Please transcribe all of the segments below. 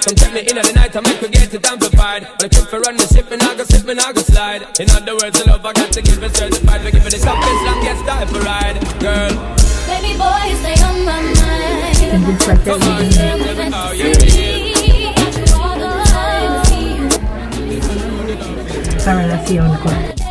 Sometime in the night I make her get it amplified. But I keep for run the ship and I go slip and I go slide. In other words, the love I got to give is certified. We give it the toughest, longest for ride, girl. Baby boy, you stay on my mind. That Come on, oh, yeah. Sorry, that's the only one.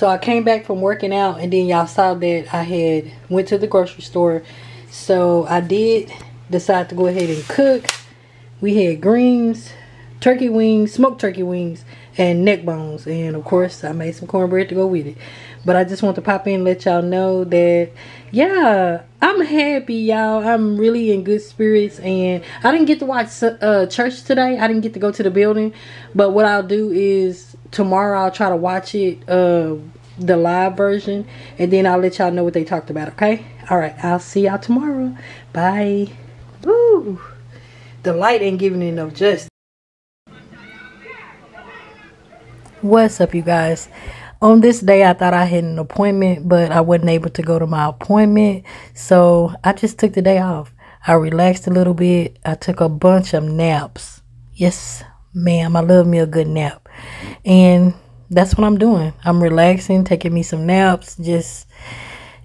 So I came back from working out and then y'all saw that I had went to the grocery store. So I did decide to go ahead and cook. We had greens, turkey wings, smoked turkey wings, and neck bones. And of course, I made some cornbread to go with it. But I just want to pop in and let y'all know that, yeah, I'm happy, y'all. I'm really in good spirits. And I didn't get to watch uh, church today. I didn't get to go to the building. But what I'll do is tomorrow I'll try to watch it, uh, the live version. And then I'll let y'all know what they talked about, okay? All right, I'll see y'all tomorrow. Bye. Woo! The light ain't giving enough justice. What's up, you guys? On this day, I thought I had an appointment, but I wasn't able to go to my appointment. So I just took the day off. I relaxed a little bit. I took a bunch of naps. Yes, ma'am. I love me a good nap. And that's what I'm doing. I'm relaxing, taking me some naps, just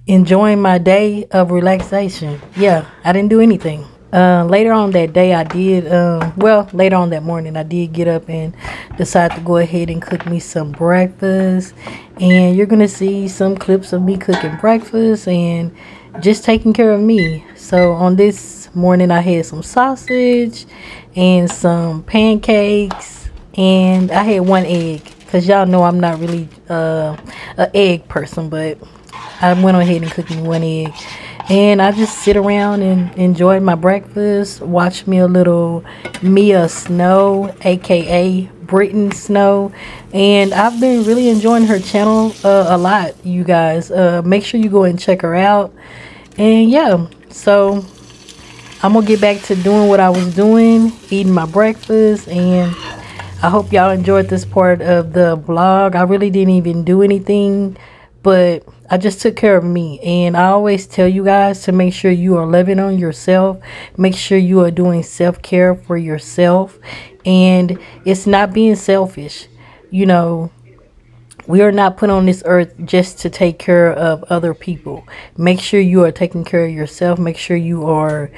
enjoying my day of relaxation. Yeah, I didn't do anything. Uh, later on that day, I did, um, well, later on that morning, I did get up and decide to go ahead and cook me some breakfast. And you're to see some clips of me cooking breakfast and just taking care of me. So on this morning, I had some sausage and some pancakes. And I had one egg because y'all know I'm not really uh, an egg person, but I went ahead and cooked me one egg and I just sit around and enjoy my breakfast, watch me a little Mia Snow, aka Britton Snow, and I've been really enjoying her channel uh, a lot, you guys. Uh, make sure you go and check her out, and yeah, so I'm gonna get back to doing what I was doing, eating my breakfast, and I hope y'all enjoyed this part of the vlog. I really didn't even do anything, but I just took care of me. And I always tell you guys to make sure you are loving on yourself. Make sure you are doing self care for yourself. And it's not being selfish. You know, we are not put on this earth just to take care of other people. Make sure you are taking care of yourself. Make sure you are,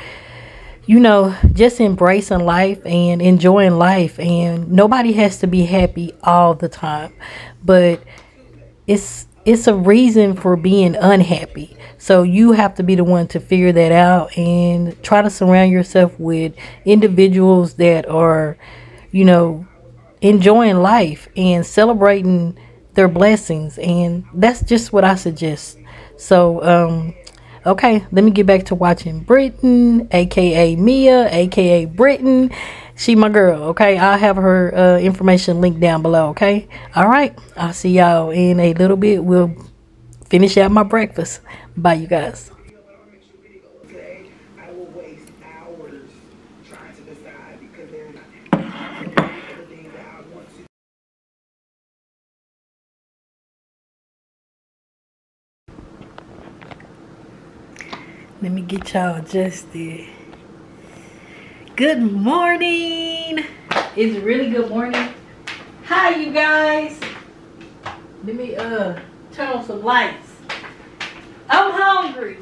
you know, just embracing life and enjoying life. And nobody has to be happy all the time. But it's it's a reason for being unhappy. So you have to be the one to figure that out and try to surround yourself with individuals that are, you know, enjoying life and celebrating their blessings. And that's just what I suggest. So, um, okay, let me get back to watching Britton, aka Mia, aka Britton she my girl, okay? I'll have her uh, information linked down below, okay? All right. I'll see y'all in a little bit. We'll finish out my breakfast. Bye, you guys. Let me get y'all adjusted. Good morning. It's really good morning. Hi, you guys. Let me uh turn on some lights. I'm hungry.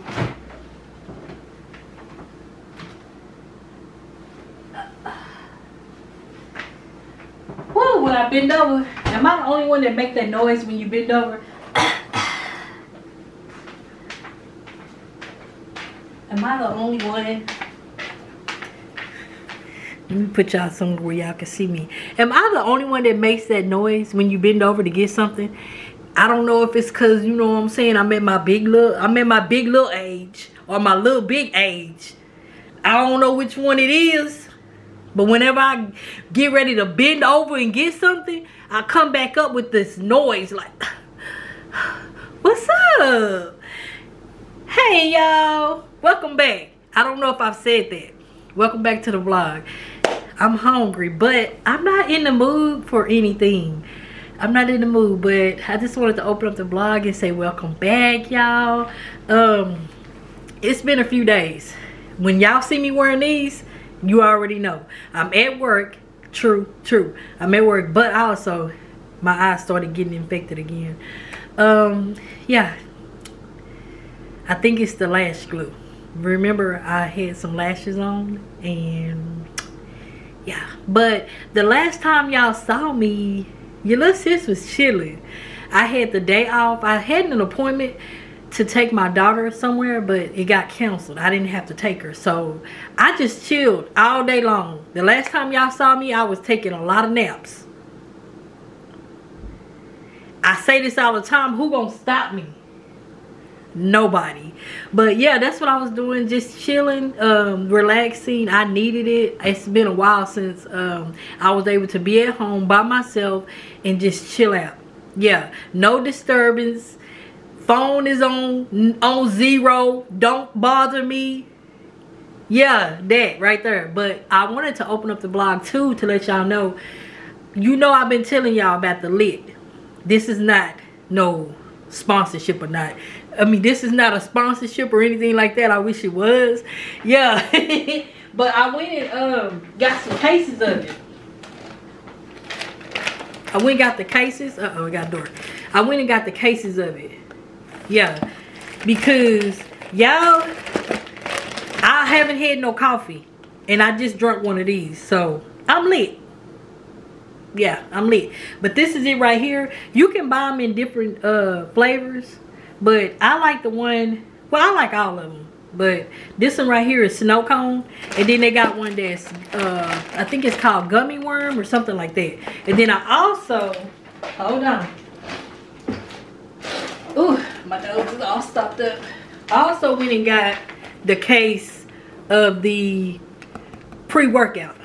Whoa, when I bend over, am I the only one that make that noise when you bend over? am I the only one? Let me put y'all somewhere where y'all can see me. Am I the only one that makes that noise when you bend over to get something? I don't know if it's cause you know what I'm saying. I'm at my big little I'm at my big little age or my little big age. I don't know which one it is. But whenever I get ready to bend over and get something, I come back up with this noise like What's up? Hey y'all. Welcome back. I don't know if I've said that. Welcome back to the vlog. I'm hungry, but I'm not in the mood for anything. I'm not in the mood, but I just wanted to open up the blog and say welcome back, y'all. Um, it's been a few days. When y'all see me wearing these, you already know. I'm at work. True, true. I'm at work, but also my eyes started getting infected again. Um, yeah. I think it's the lash glue. Remember, I had some lashes on and yeah. But the last time y'all saw me your little sis was chilling. I had the day off. I had an appointment to take my daughter somewhere but it got canceled. I didn't have to take her. So i just chilled all day long. The last time y'all saw me i was taking a lot of naps. I say this all the time. Who gonna stop me? Nobody. But yeah, that's what I was doing. Just chilling, um, relaxing. I needed it. It's been a while since um, I was able to be at home by myself and just chill out. Yeah, no disturbance. Phone is on on zero. Don't bother me yeah that right there but i wanted to open up the blog too to let y'all know you know i've been telling y'all about the lit this is not no sponsorship or not i mean this is not a sponsorship or anything like that i wish it was yeah but i went and um got some cases of it i went and got the cases uh oh i got door i went and got the cases of it yeah because y'all I haven't had no coffee. And I just drank one of these. So, I'm lit. Yeah, I'm lit. But this is it right here. You can buy them in different uh, flavors. But I like the one... Well, I like all of them. But this one right here is snow cone. And then they got one that's... Uh, I think it's called gummy worm or something like that. And then I also... Hold on. Ooh, my nose is all stopped up. I also went and got the case of the pre-workout.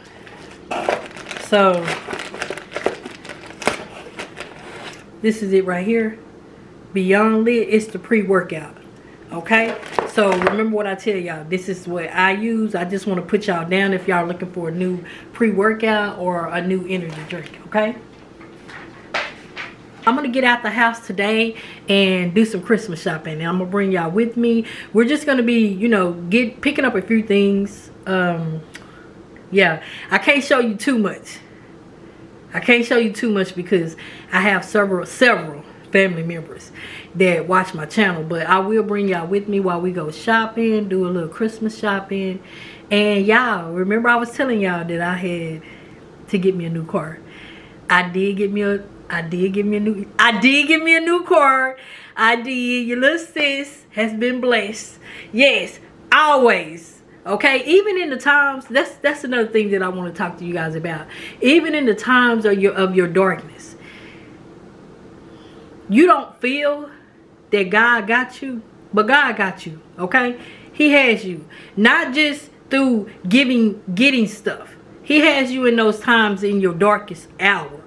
So this is it right here. Beyond Lit, it's the pre-workout. Okay? So remember what I tell y'all. This is what I use. I just want to put y'all down if y'all looking for a new pre-workout or a new energy drink. Okay? I'm gonna get out the house today and do some Christmas shopping. And I'm gonna bring y'all with me. We're just gonna be, you know, get picking up a few things. Um, yeah, I can't show you too much. I can't show you too much because I have several several family members that watch my channel. But I will bring y'all with me while we go shopping, do a little Christmas shopping. And y'all, remember I was telling y'all that I had to get me a new car. I did get me a I did give me a new I did give me a new car. I did. Your little sis has been blessed. Yes, always. Okay, even in the times that's that's another thing that I want to talk to you guys about. Even in the times of your of your darkness, you don't feel that God got you, but God got you. Okay, He has you not just through giving getting stuff. He has you in those times in your darkest hour.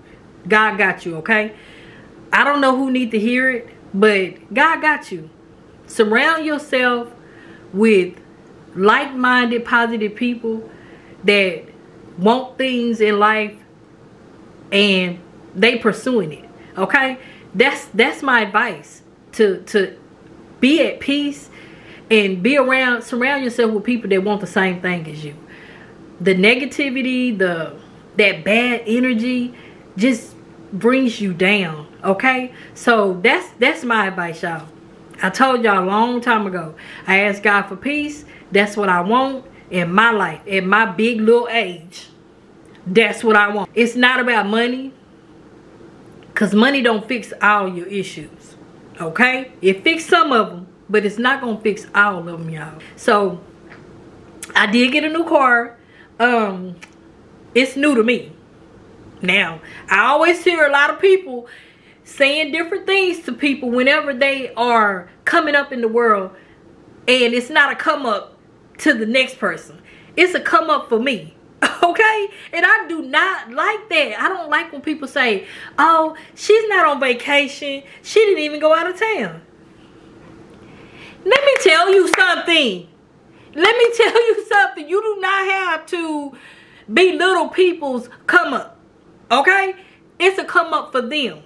God got you, okay? I don't know who need to hear it, but God got you. Surround yourself with like-minded, positive people that want things in life and they pursuing it. Okay? That's that's my advice. To to be at peace and be around surround yourself with people that want the same thing as you. The negativity, the that bad energy, just brings you down okay? So that's that's my advice y'all. I told y'all a long time ago i asked god for peace. That's what i want in my life at my big little age. That's what i want. It's not about money because money don't fix all your issues okay it fixed some of them but it's not gonna fix all of them y'all so i did get a new car um it's new to me now, I always hear a lot of people saying different things to people whenever they are coming up in the world. And it's not a come up to the next person. It's a come up for me. Okay? And I do not like that. I don't like when people say, oh, she's not on vacation. She didn't even go out of town. Let me tell you something. Let me tell you something. You do not have to belittle people's come up. Okay? It's a come up for them.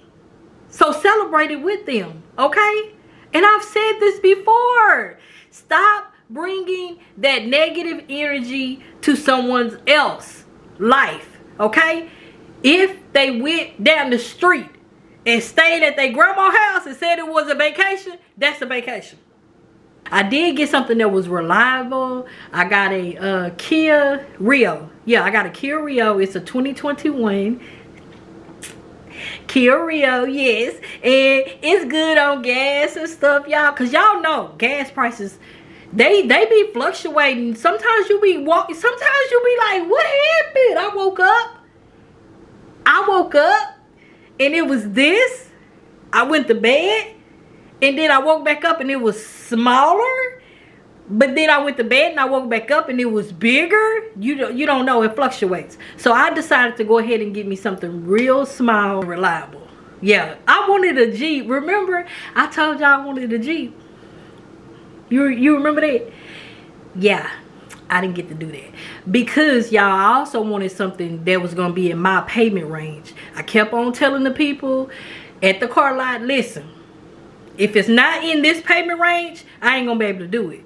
So celebrate it with them. Okay? And I've said this before. Stop bringing that negative energy to someone else life. Okay? If they went down the street and stayed at their grandma's house and said it was a vacation, that's a vacation. I did get something that was reliable. I got a uh, Kia Rio. Yeah, I got a Kia Rio. It's a 2021 Kia Rio, yes. And it's good on gas and stuff, y'all. Because y'all know gas prices, they they be fluctuating. Sometimes you be walking, sometimes you be like, what happened? I woke up. I woke up and it was this. I went to bed and then I woke back up and it was smaller. But then I went to bed and I woke back up and it was bigger. You don't, you don't know, it fluctuates. So I decided to go ahead and get me something real small reliable. Yeah, I wanted a Jeep. Remember, I told y'all I wanted a Jeep. You, you remember that? Yeah, I didn't get to do that. Because y'all I also wanted something that was going to be in my payment range. I kept on telling the people at the car lot, listen, if it's not in this payment range, I ain't going to be able to do it.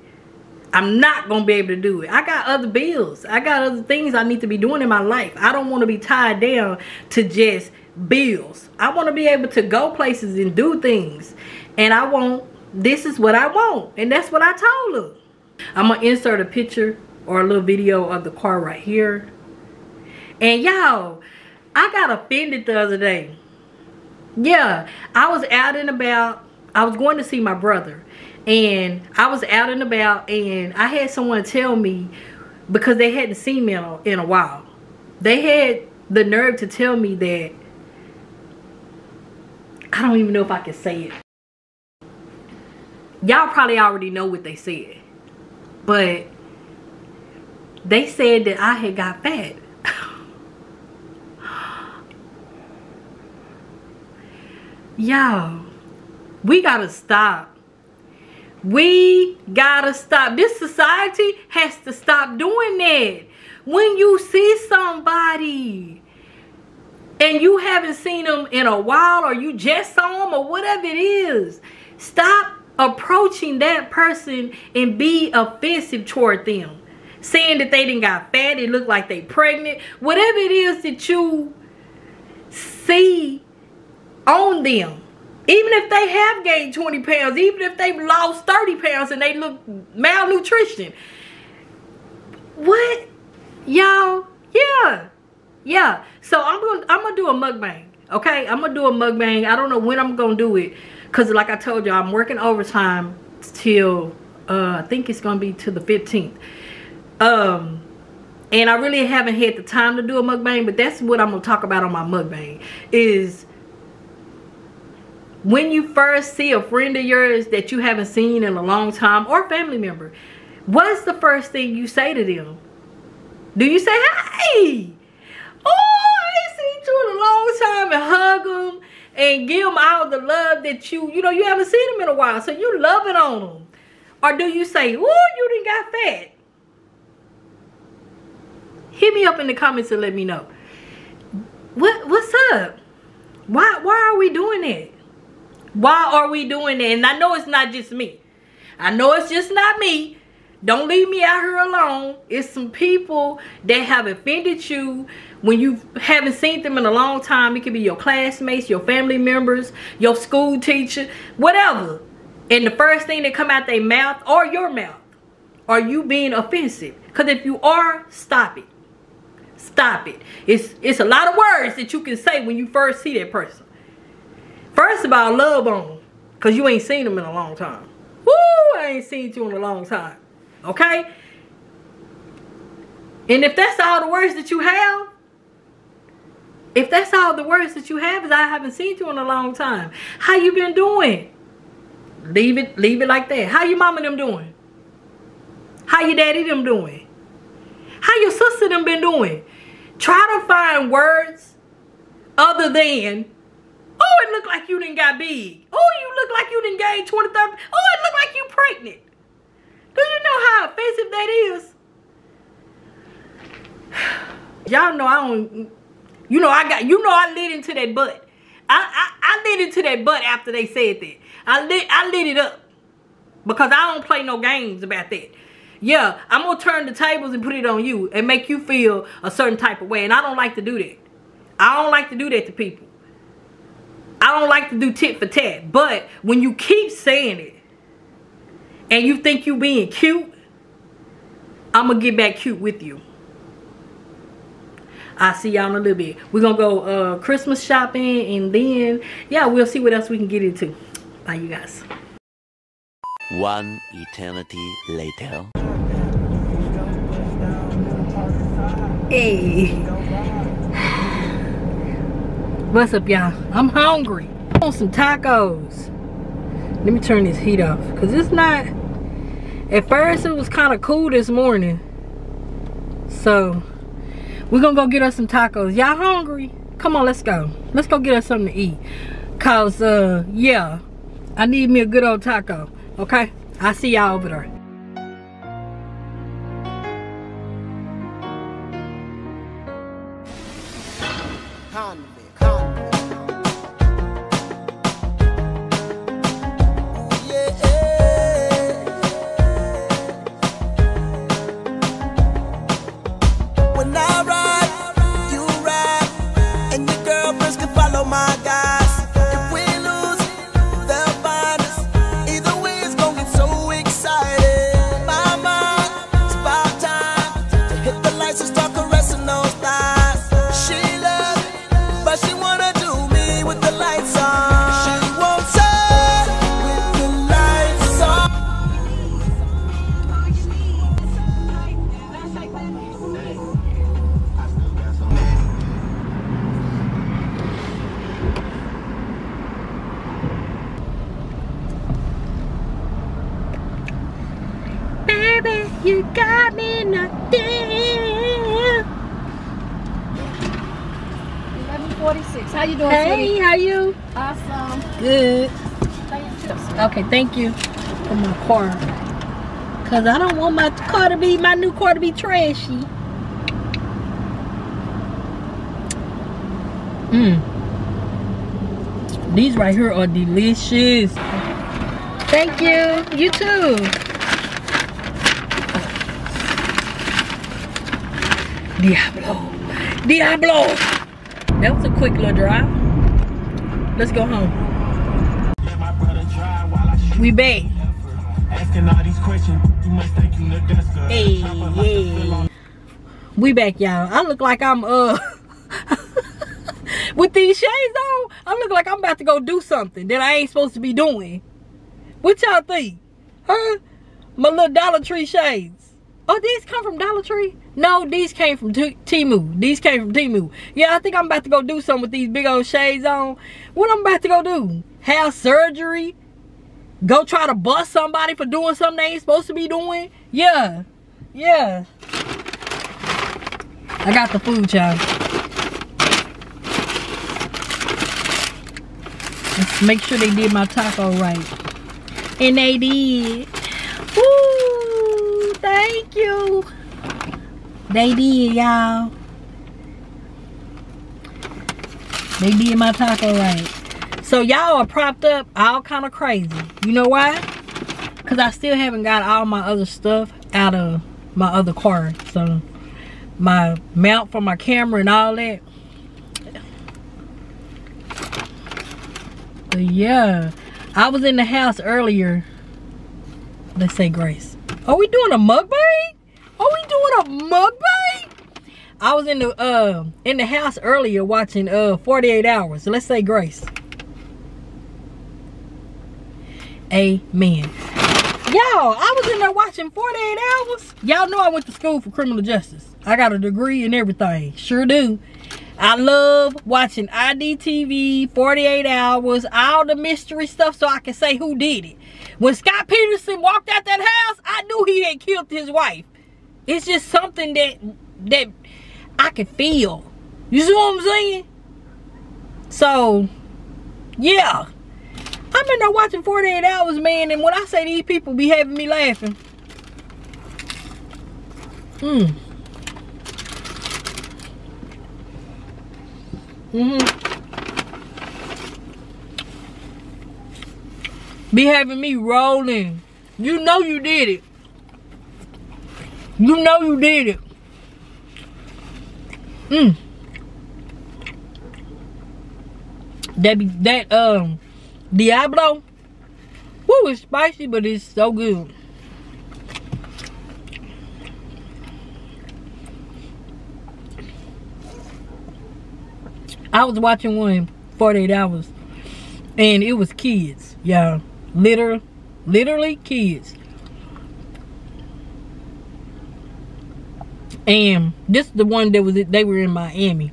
I'm not going to be able to do it. I got other bills. I got other things I need to be doing in my life. I don't want to be tied down to just bills. I want to be able to go places and do things. And I want, this is what I want. And that's what I told her. I'm going to insert a picture or a little video of the car right here. And y'all, I got offended the other day. Yeah, I was out and about. I was going to see my brother and I was out and about and I had someone tell me because they hadn't seen me in a, in a while. They had the nerve to tell me that I don't even know if I can say it. Y'all probably already know what they said. But they said that I had got fat. Y'all, we gotta stop we gotta stop. This society has to stop doing that. When you see somebody and you haven't seen them in a while or you just saw them or whatever it is, stop approaching that person and be offensive toward them. Saying that they didn't got fat, it looked like they pregnant. Whatever it is that you see on them even if they have gained 20 pounds, even if they've lost 30 pounds and they look malnutrition. What? Y'all, yeah. Yeah. So I'm gonna I'm gonna do a mukbang. Okay? I'm gonna do a mukbang. I don't know when I'm gonna do it. Cause like I told you, I'm working overtime till uh I think it's gonna be to the 15th. Um and I really haven't had the time to do a mukbang, but that's what I'm gonna talk about on my mukbang is when you first see a friend of yours that you haven't seen in a long time or family member, what's the first thing you say to them? Do you say, hey, oh, I ain't seen you in a long time and hug them and give them all the love that you, you know, you haven't seen them in a while. So you loving on them. Or do you say, oh, you didn't got fat? Hit me up in the comments and let me know. What What's up? Why, why are we doing that? Why are we doing that? And I know it's not just me. I know it's just not me. Don't leave me out here alone. It's some people that have offended you when you haven't seen them in a long time. It could be your classmates, your family members, your school teacher, whatever. And the first thing that come out their mouth or your mouth are you being offensive. Because if you are, stop it. Stop it. It's, it's a lot of words that you can say when you first see that person. First of all, love on them. Because you ain't seen them in a long time. Woo, I ain't seen you in a long time. Okay? And if that's all the words that you have, if that's all the words that you have is I haven't seen you in a long time. How you been doing? Leave it, leave it like that. How your mama them doing? How your daddy them doing? How your sister them been doing? Try to find words other than Oh, it look like you didn't got big. Oh, you look like you didn't gain 20, 30. Oh, it look like you pregnant. Do you know how offensive that is? Y'all know I don't, you know I got, you know I lit into that butt. I, I, I lit into that butt after they said that. I lit, I lit it up. Because I don't play no games about that. Yeah, I'm going to turn the tables and put it on you and make you feel a certain type of way. And I don't like to do that. I don't like to do that to people. I don't like to do tit for tat. But when you keep saying it and you think you being cute, I'm going to get back cute with you. I'll see y'all in a little bit. We're going to go uh, Christmas shopping and then, yeah, we'll see what else we can get into. Bye, you guys. One eternity later. Hey. What's up, y'all? I'm hungry. I want some tacos. Let me turn this heat off. Cause it's not at first it was kind of cool this morning. So we're gonna go get us some tacos. Y'all hungry? Come on, let's go. Let's go get us something to eat. Cause uh yeah, I need me a good old taco. Okay? I'll see y'all over there. 1146. How you doing, Hey, sweetie? how you? Awesome. Good. Okay, thank you for my car. Cause I don't want my car to be my new car to be trashy. Mmm. These right here are delicious. Thank you. You too. Diablo. Diablo. That was a quick little drive. Let's go home. We back. Asking all these questions, you must think you look that's good. Hey. We back, y'all. I look like I'm uh with these shades on. I look like I'm about to go do something that I ain't supposed to be doing. What y'all think? Huh? My little Dollar Tree shades. Oh, these come from Dollar Tree? No, these came from T- Temu. These came from Temu. Yeah, I think I'm about to go do something with these big old shades on. What I'm about to go do? Have surgery? Go try to bust somebody for doing something they ain't supposed to be doing? Yeah. Yeah. I got the food, y'all. Let's make sure they did my taco right. And they did. Woo! Thank you. They did, y'all. They did my taco right. So y'all are propped up all kind of crazy. You know why? Because I still haven't got all my other stuff out of my other car. So my mount for my camera and all that. But yeah, I was in the house earlier. Let's say grace. Are we doing a mukbang? Are we doing a mukbang? I was in the uh in the house earlier watching uh 48 hours. Let's say grace. Amen. Y'all, I was in there watching 48 hours. Y'all know I went to school for criminal justice. I got a degree and everything. Sure do. I love watching IDTV, 48 hours, all the mystery stuff so I can say who did it. When Scott Peterson walked out that house, I knew he had killed his wife. It's just something that that I can feel. You see what I'm saying? So, yeah. I'm in there watching 48 hours, man, and when I say these people be having me laughing. Mm. Mm-hmm. Be having me rolling. You know you did it. You know you did it. Mm. That that um Diablo. Woo, it's spicy, but it's so good. I was watching one 48 hours and it was kids, y'all. Literal, literally kids. And this is the one that was they were in Miami.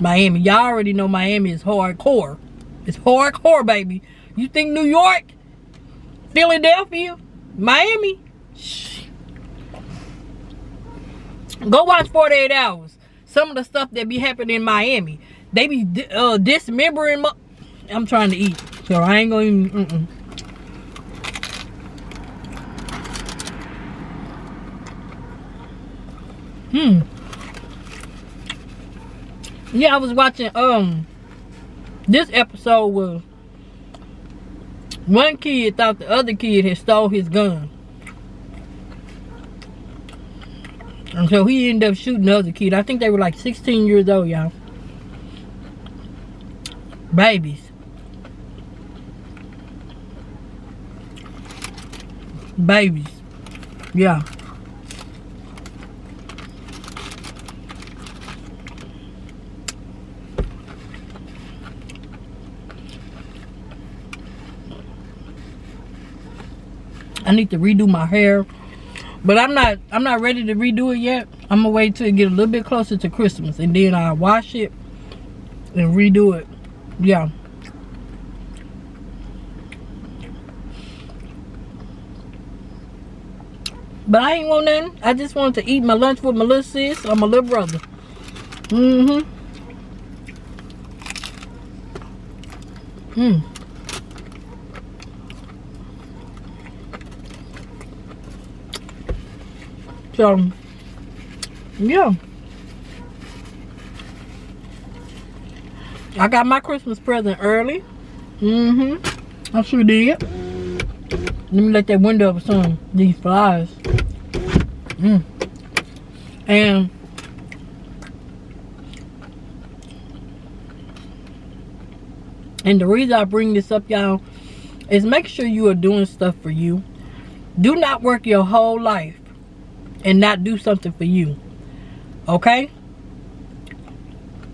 Miami. Y'all already know Miami is hardcore. It's hardcore, baby. You think New York, Philadelphia, Miami? Shh. Go watch 48 Hours. Some of the stuff that be happening in Miami. They be uh, dismembering. I'm trying to eat, so I ain't gonna even. Mm-mm. Hmm. Yeah, I was watching um this episode was one kid thought the other kid had stole his gun. And so he ended up shooting the other kid. I think they were like 16 years old, y'all. Babies. Babies. Yeah. I need to redo my hair. But I'm not I'm not ready to redo it yet. I'm gonna wait till it get a little bit closer to Christmas and then I'll wash it and redo it. Yeah. But I ain't want nothing. I just wanted to eat my lunch with my little sis or my little brother. Mm-hmm. Hmm. So, yeah. I got my Christmas present early. Mm-hmm. I sure did. Let me let that window up some these flies. Mm. And and the reason I bring this up, y'all, is make sure you are doing stuff for you. Do not work your whole life and not do something for you. Okay?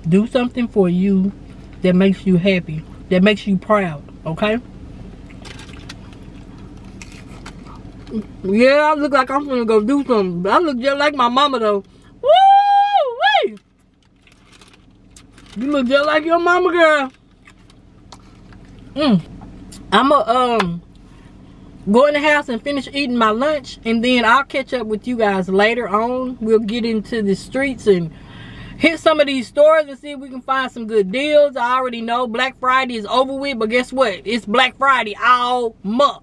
Do something for you that makes you happy, that makes you proud. Okay? Yeah, I look like I'm gonna go do something. But I look just like my mama though. Woo! Wee! You look just like your mama, girl. Mm. I'ma um go in the house and finish eating my lunch and then I'll catch up with you guys later on. We'll get into the streets and hit some of these stores and see if we can find some good deals. I already know Black Friday is over with, but guess what? It's Black Friday all month.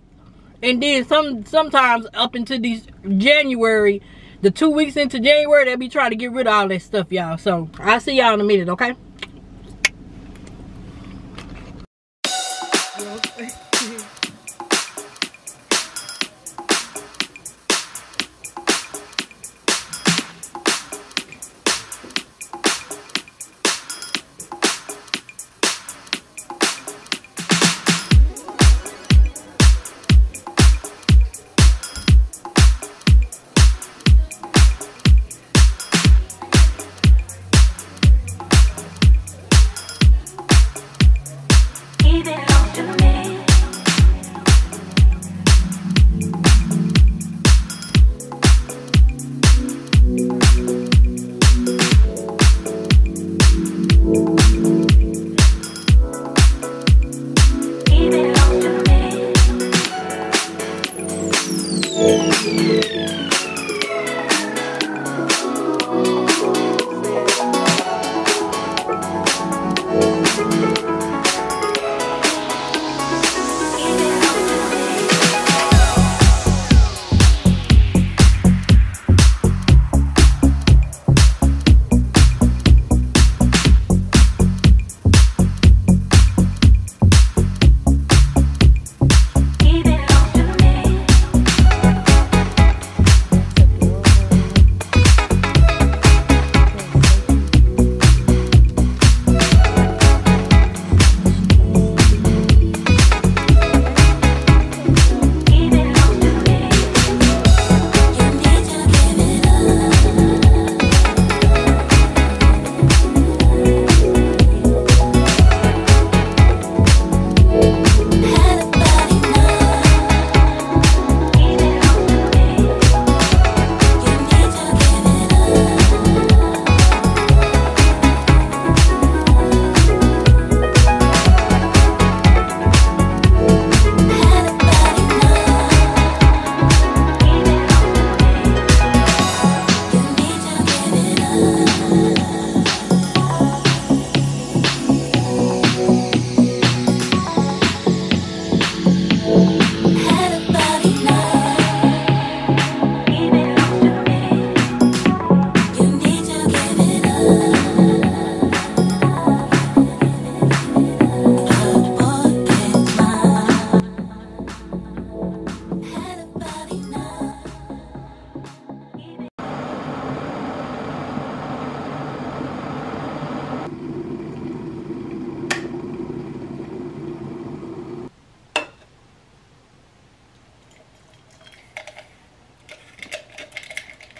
And then some sometimes up into these January, the two weeks into January, they'll be trying to get rid of all that stuff, y'all. So I'll see y'all in a minute, okay?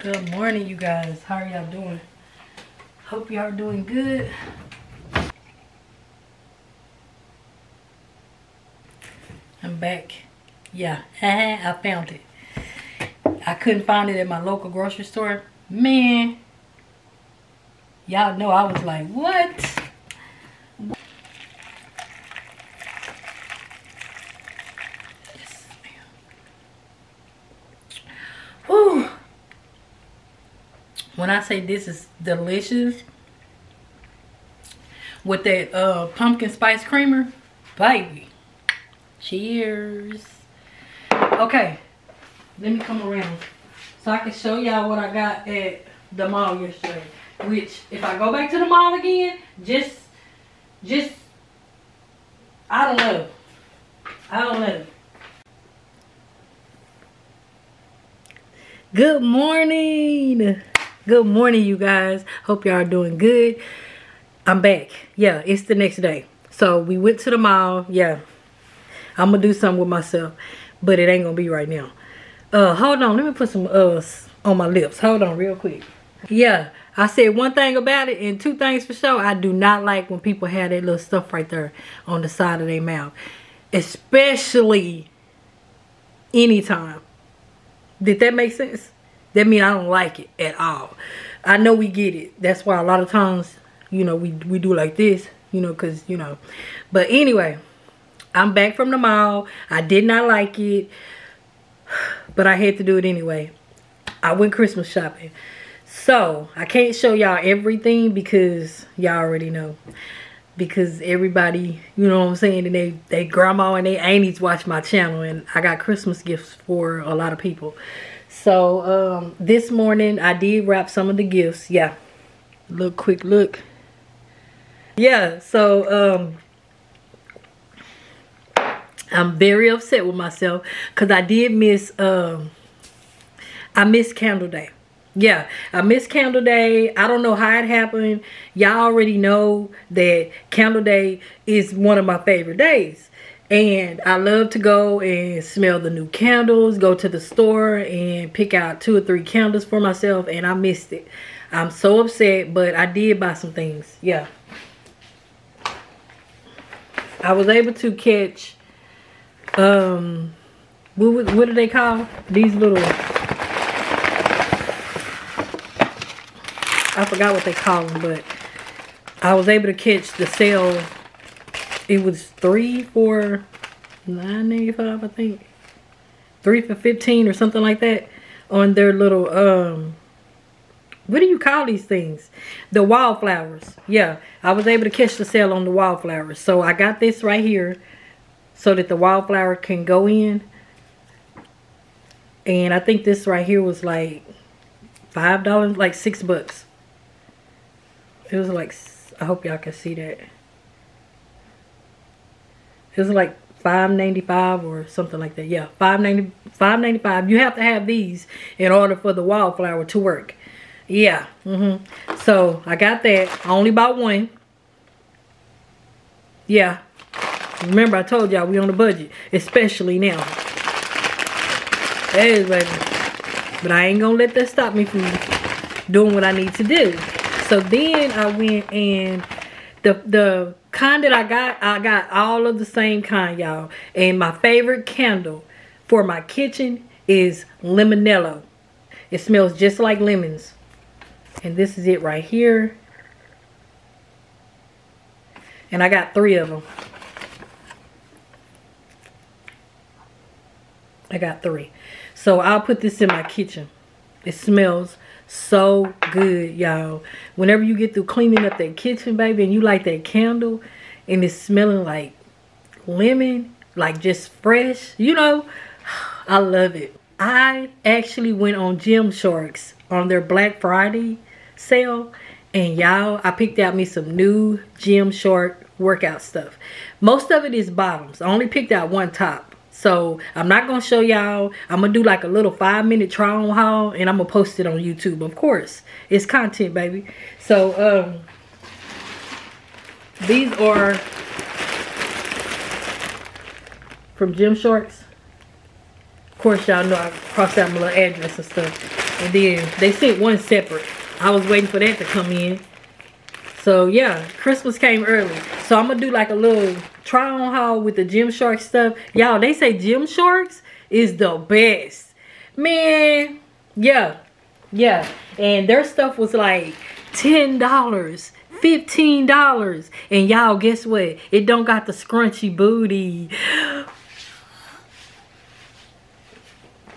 Good morning, you guys. How are y'all doing? Hope y'all are doing good. I'm back. Yeah, I found it. I couldn't find it at my local grocery store. Man, y'all know I was like, what? Yes, ma'am. Whew. When I say this is delicious with that uh, pumpkin spice creamer, baby. Cheers. Okay, let me come around so I can show y'all what I got at the mall yesterday. Which, if I go back to the mall again, just, just, I don't know. I don't know. Good morning. Good morning, you guys. Hope y'all are doing good. I'm back. Yeah, it's the next day. So we went to the mall. Yeah, I'm gonna do something with myself, but it ain't gonna be right now. Uh, hold on. Let me put some uh on my lips. Hold on, real quick. Yeah, I said one thing about it and two things for sure. I do not like when people have that little stuff right there on the side of their mouth, especially anytime. Did that make sense? That mean I don't like it at all. I know we get it. That's why a lot of times, you know, we we do like this, you know, cause you know. But anyway. I'm back from the mall. I did not like it, but I had to do it anyway. I went Christmas shopping. So, I can't show y'all everything because y'all already know. Because everybody, you know what I'm saying, and they, they grandma and they aunties watch my channel. And I got Christmas gifts for a lot of people. So, um, this morning I did wrap some of the gifts. Yeah. Look, quick look. Yeah, so, um, I'm very upset with myself because I did miss um I missed Candle Day. Yeah, I missed Candle Day. I don't know how it happened. Y'all already know that Candle Day is one of my favorite days. And I love to go and smell the new candles, go to the store and pick out two or three candles for myself. And I missed it. I'm so upset, but I did buy some things. Yeah. I was able to catch um what what do they call these little I forgot what they call them but I was able to catch the sale it was three for nine eighty five I think three for 15 or something like that on their little um what do you call these things the wildflowers yeah I was able to catch the sale on the wildflowers so I got this right here so that the wildflower can go in. And I think this right here was like five dollars, like six bucks. It was like I hope y'all can see that. It was like five ninety five or something like that. Yeah, five ninety five ninety five. You have to have these in order for the wildflower to work. Yeah. Mm -hmm. So I got that. I only bought one. Yeah, Remember, I told y'all we on a budget, especially now. Hey, baby. But I ain't gonna let that stop me from doing what I need to do. So then I went and the the kind that I got, I got all of the same kind, y'all. And my favorite candle for my kitchen is Lemonello. It smells just like lemons. And this is it right here. And I got three of them. I got three. So I'll put this in my kitchen. It smells so good, y'all. Whenever you get through cleaning up that kitchen, baby, and you light that candle, and it's smelling like lemon, like just fresh, you know, I love it. I actually went on Gymshark on their Black Friday sale, and y'all, I picked out me some new Gymshark workout stuff. Most of it is bottoms. I only picked out one top. So I'm not going to show y'all. I'm going to do like a little five minute try on haul and I'm going to post it on YouTube. Of course, it's content, baby. So um, these are from Gymshark. Of course, y'all know I crossed out my little address and stuff. And then they sent one separate. I was waiting for that to come in. So yeah, Christmas came early. So I'm gonna do like a little try on haul with the Gymshark stuff. Y'all, they say Gymsharks is the best. Man, yeah, yeah. And their stuff was like $10, $15. And y'all, guess what? It don't got the scrunchy booty.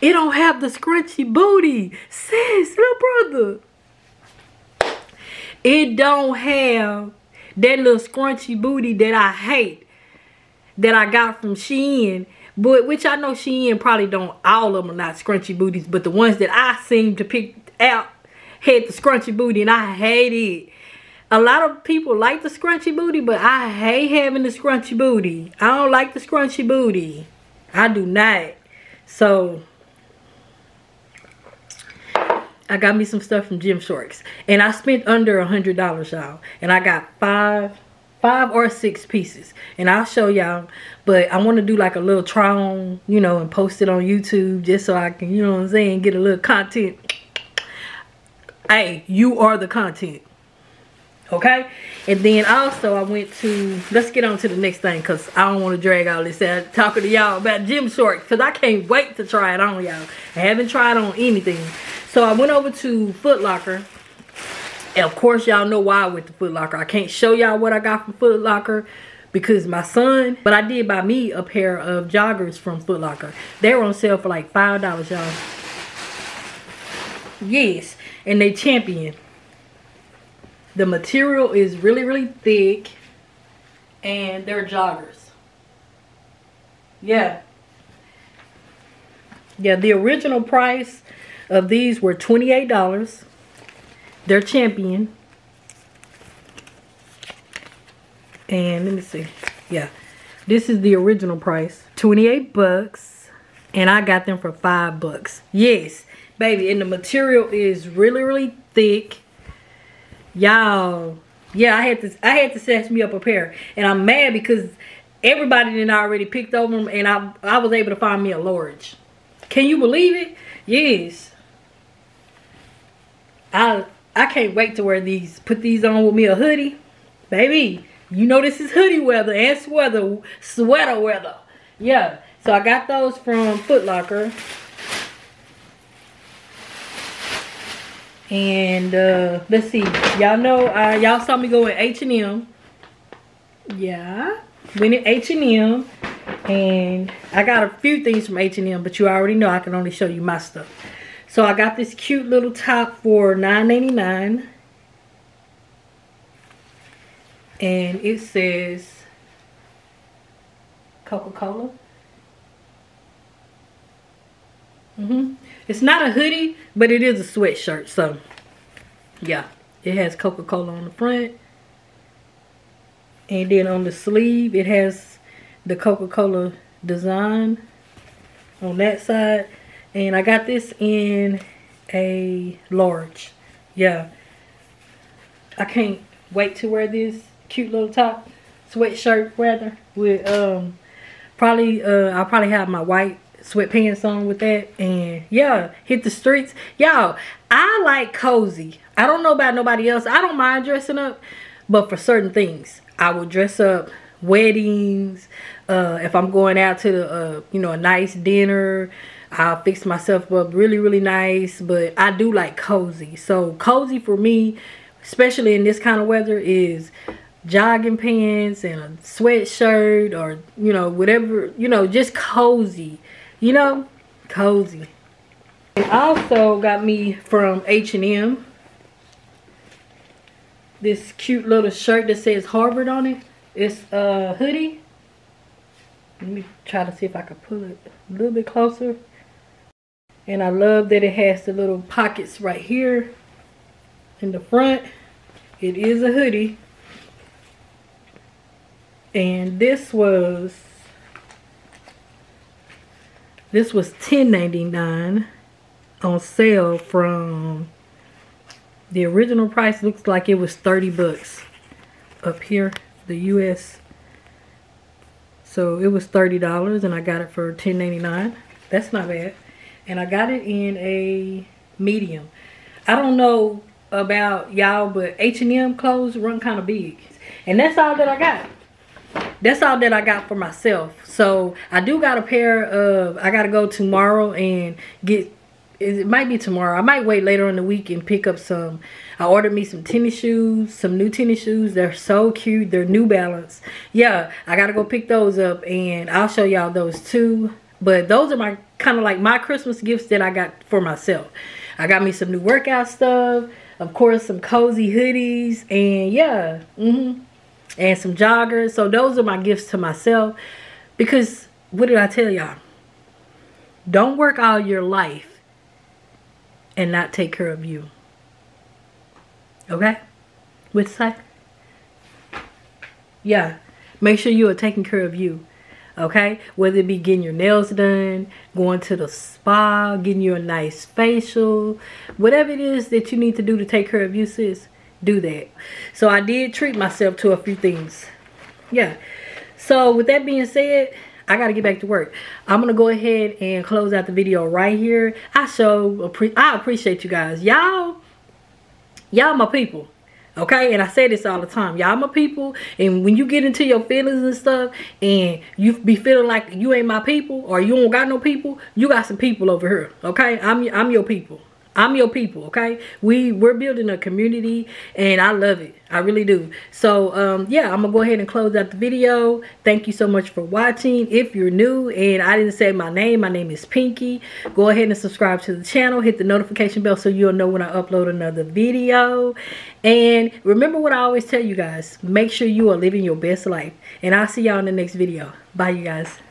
It don't have the scrunchy booty. Sis, little brother. It don't have that little scrunchy booty that I hate. That I got from Shein. But which I know Shein probably don't all of them are not scrunchy booties. But the ones that I seem to pick out had the scrunchy booty and I hate it. A lot of people like the scrunchy booty, but I hate having the scrunchy booty. I don't like the scrunchy booty. I do not. So I got me some stuff from Gymsharks. And I spent under a hundred dollars, y'all. And I got five five or six pieces. And I'll show y'all. But I want to do like a little try on, you know, and post it on YouTube just so I can, you know what I'm saying, get a little content. Hey, you are the content. Okay? And then also I went to, let's get on to the next thing because I don't want to drag all this out talking to y'all about gym shorts because I can't wait to try it on y'all. I haven't tried on anything. So I went over to Foot Locker. And of course y'all know why I went to Foot Locker. I can't show y'all what I got from Foot Locker because my son, but I did buy me a pair of joggers from Foot Locker. They were on sale for like $5 y'all. Yes, and they champion. The material is really, really thick. And they're joggers. Yeah. Yeah, the original price of these were $28. They're champion. And let me see. Yeah. This is the original price. 28 bucks. And I got them for 5 bucks. Yes, baby. And the material is really, really thick y'all yeah i had to i had to set me up a pair and i'm mad because everybody didn't already picked over them and i i was able to find me a large can you believe it yes i i can't wait to wear these put these on with me a hoodie baby you know this is hoodie weather and sweater sweater weather yeah so i got those from Foot Locker And uh, let's see. Y'all know, uh, y'all saw me go in H&M. Yeah. Went in H&M. And I got a few things from H&M, but you already know I can only show you my stuff. So I got this cute little top for $9.99. And it says Coca-Cola. Mm-hmm. It's not a hoodie, but it is a sweatshirt. So, yeah. It has Coca-Cola on the front. And then on the sleeve, it has the Coca-Cola design on that side. And I got this in a large. Yeah. I can't wait to wear this cute little top sweatshirt rather with um probably uh I'll probably have my white sweatpants on with that and yeah hit the streets y'all i like cozy i don't know about nobody else i don't mind dressing up but for certain things i will dress up weddings uh if i'm going out to the uh you know a nice dinner i'll fix myself up really really nice but i do like cozy so cozy for me especially in this kind of weather is jogging pants and a sweatshirt or you know whatever you know just cozy you know, cozy. And also got me from H&M this cute little shirt that says Harvard on it. It's a hoodie. Let me try to see if I can pull it a little bit closer. And I love that it has the little pockets right here in the front. It is a hoodie. And this was this was $10.99 on sale from the original price looks like it was 30 bucks up here the US so it was $30 and I got it for $10.99 that's not bad and I got it in a medium. I don't know about y'all, but H&M clothes run kind of big. And that's all that I got. That's all that I got for myself. So I do got a pair of, I got to go tomorrow and get, it might be tomorrow. I might wait later in the week and pick up some. I ordered me some tennis shoes, some new tennis shoes. They're so cute. They're New Balance. Yeah, I got to go pick those up and I'll show y'all those too. But those are my kind of like my Christmas gifts that I got for myself. I got me some new workout stuff. Of course, some cozy hoodies. And yeah. Mm-hmm. And some joggers. So those are my gifts to myself. Because what did I tell y'all? Don't work all your life and not take care of you. Okay? What's that? Yeah. Make sure you are taking care of you okay whether it be getting your nails done going to the spa getting you a nice facial whatever it is that you need to do to take care of you sis do that so i did treat myself to a few things yeah so with that being said I gotta get back to work. I'm gonna go ahead and close out the video right here. I so I appreciate you guys. Y'all, y'all my people. Okay, and I say this all the time. Y'all my people, and when you get into your feelings and stuff, and you be feeling like you ain't my people, or you don't got no people, you got some people over here. Okay, I'm I'm your people. I'm your people, okay? We we're building a community and I love it. I really do. So um yeah, I'm gonna go ahead and close out the video. Thank you so much for watching. If you're new and I didn't say my name, my name is Pinky. Go ahead and subscribe to the channel. Hit the notification bell so you'll know when I upload another video. And remember what I always tell you guys. Make sure you are living your best life. And I'll see y'all in the next video. Bye you guys.